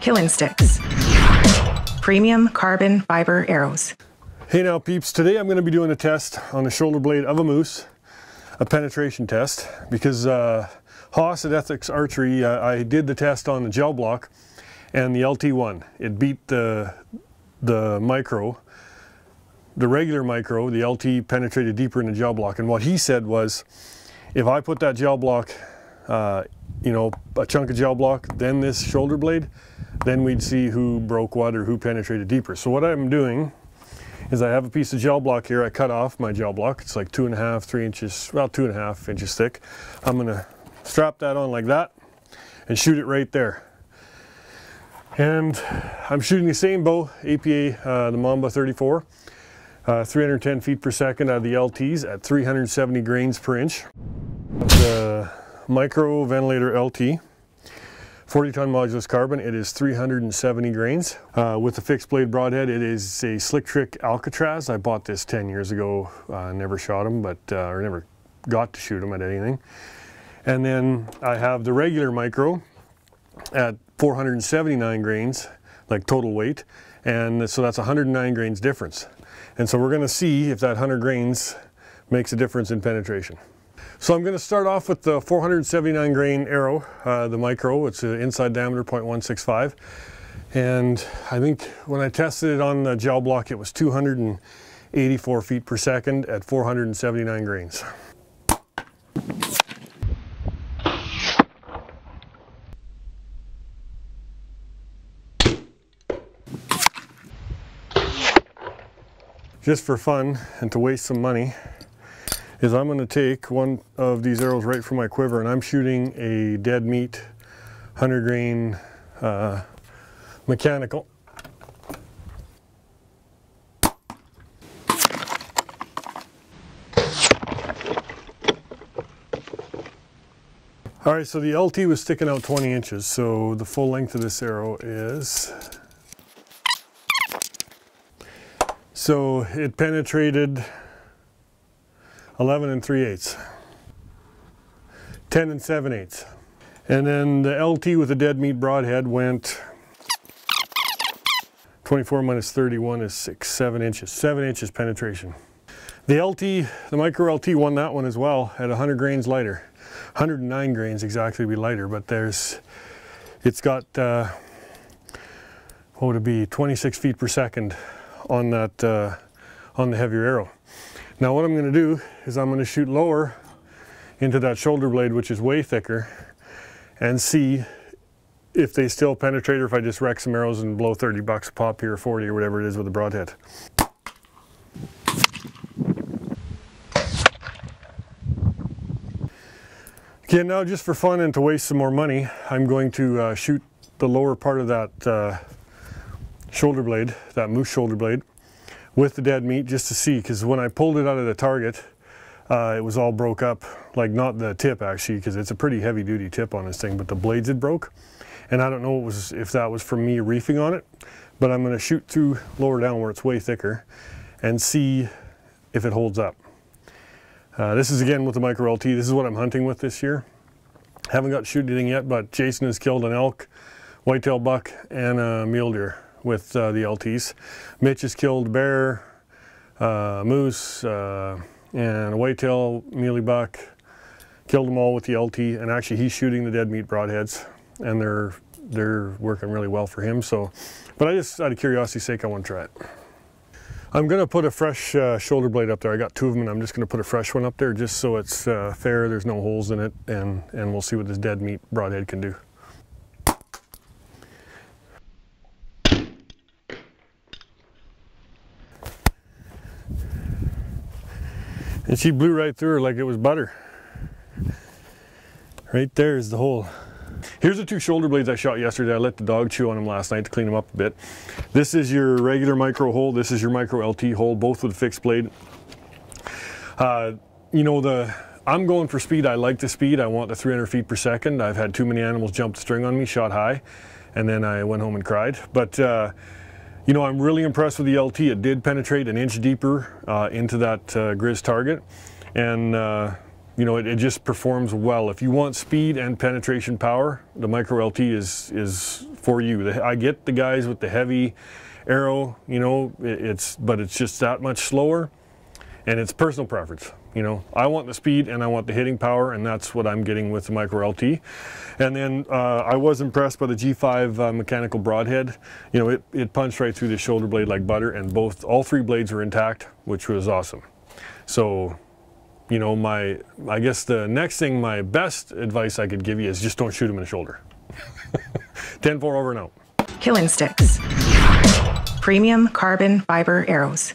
Kill'n Stix. Premium carbon fiber arrows. Hey now peeps, today I'm going to be doing a test on the shoulder blade of a moose, a penetration test, because uh, Haas at Ethics Archery, uh, I did the test on the gel block and the LT1. It beat the, the micro, the regular micro, the LT penetrated deeper in the gel block and what he said was, if I put that gel block, uh, you know, a chunk of gel block, then this shoulder blade, then we'd see who broke what or who penetrated deeper. So what I'm doing is I have a piece of gel block here. I cut off my gel block. It's like two and a half, three inches, well, two and a half inches thick. I'm gonna strap that on like that and shoot it right there. And I'm shooting the same bow, APA, uh, the Mamba 34, uh, 310 feet per second out of the LTs at 370 grains per inch. The micro ventilator LT 40 ton modulus carbon, it is 370 grains. Uh, with the fixed blade broadhead, it is a Slick Trick Alcatraz. I bought this 10 years ago, uh, never shot them, but, uh, or never got to shoot them at anything. And then I have the regular micro at 479 grains, like total weight. And so that's 109 grains difference. And so we're gonna see if that 100 grains makes a difference in penetration. So I'm going to start off with the 479 grain arrow, uh, the micro. It's an inside diameter 0.165. And I think when I tested it on the gel block, it was 284 feet per second at 479 grains. Just for fun and to waste some money, is I'm going to take one of these arrows right from my quiver and I'm shooting a dead meat 100 grain uh, mechanical. All right, so the LT was sticking out 20 inches, so the full length of this arrow is so it penetrated 11 and 3 eighths, 10 and 7 eighths. And then the LT with the dead meat broadhead went 24 minus 31 is 6, 7 inches, 7 inches penetration. The LT, the micro LT won that one as well at 100 grains lighter. 109 grains exactly be lighter, but there's, it's got, uh, what would it be, 26 feet per second on that, uh, on the heavier arrow. Now what I'm going to do is I'm going to shoot lower into that shoulder blade, which is way thicker, and see if they still penetrate or if I just wreck some arrows and blow 30 bucks a pop here, 40 or whatever it is with a broadhead. Okay, now just for fun and to waste some more money, I'm going to uh, shoot the lower part of that uh, shoulder blade, that moose shoulder blade, with the dead meat just to see because when I pulled it out of the target uh, it was all broke up like not the tip actually because it's a pretty heavy duty tip on this thing but the blades had broke and I don't know was, if that was from me reefing on it but I'm going to shoot through lower down where it's way thicker and see if it holds up. Uh, this is again with the micro LT. This is what I'm hunting with this year. Haven't got to shoot anything yet, but Jason has killed an elk, whitetail buck, and a mule deer with uh, the LTs. Mitch has killed bear, uh, moose, uh, and a whitetail muley buck. Killed them all with the LT, and actually he's shooting the dead meat broadheads, and they're they're working really well for him. So, but I just out of curiosity's sake, I want to try it. I'm going to put a fresh uh, shoulder blade up there. I got two of them, and I'm just going to put a fresh one up there just so it's uh, fair. There's no holes in it, and and we'll see what this dead meat broadhead can do. And she blew right through her like it was butter. Right there is the hole. Here's the two shoulder blades I shot yesterday. I let the dog chew on them last night to clean them up a bit. This is your regular micro hole. This is your micro LT hole, both with a fixed blade. Uh, you know, the I'm going for speed. I like the speed. I want the 300 feet per second. I've had too many animals jump the string on me, shot high, and then I went home and cried. But uh, you know, I'm really impressed with the LT. It did penetrate an inch deeper uh, into that uh, Grizz target. And, uh, you know, it, it, just performs well. If you want speed and penetration power, the Micro LT is is for you. I get the guys with the heavy arrow, you know, it, it's but it's just that much slower, and it's personal preference. You know, I want the speed and I want the hitting power, and that's what I'm getting with the Micro LT. And then uh, I was impressed by the G5 uh, mechanical broadhead. You know, it, it punched right through the shoulder blade like butter, and both all three blades were intact, which was awesome. So you know, my, I guess the next thing, my best advice I could give you is just don't shoot him in the shoulder. 10-4 over and out. Kill'n Stix. Premium carbon fiber arrows.